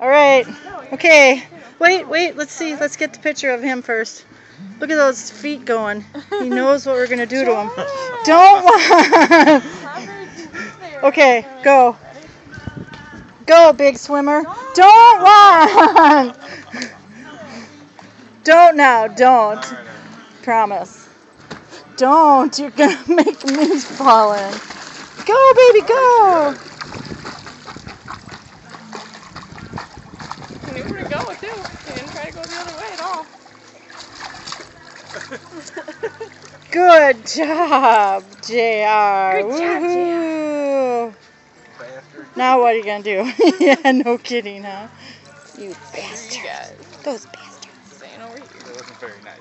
All right. Okay. Wait, wait. Let's see. Let's get the picture of him first. Look at those feet going. He knows what we're gonna do to him. Don't want. Okay, go. Go, big swimmer. Don't run. Don't now. Don't. Promise. Don't. You're gonna make me fall in. Go, baby, go. what to do. He didn't try to go the other way at all. Good job, JR. Good job, Now what are you going to do? yeah, no kidding, huh? You bastard. You Those bastards. Staying over here. That wasn't very nice.